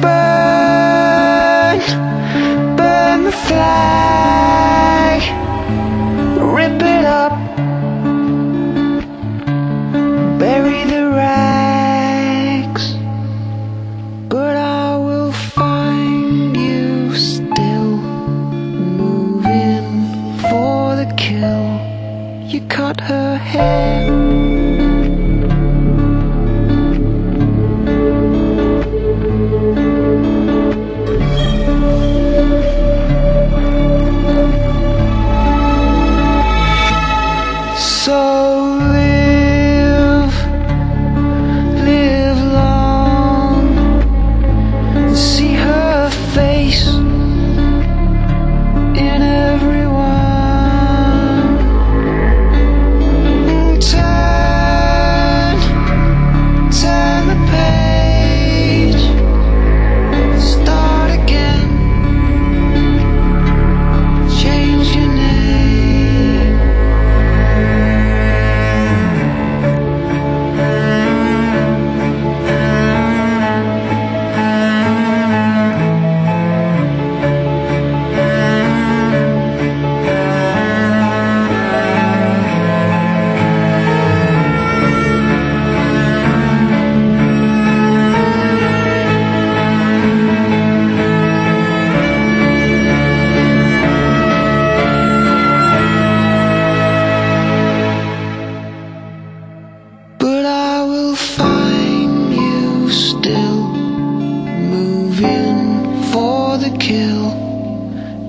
burn, burn the flag, rip it up, bury the rags. But I will find you still moving for the kill. You cut her hair. So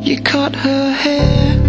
You cut her hair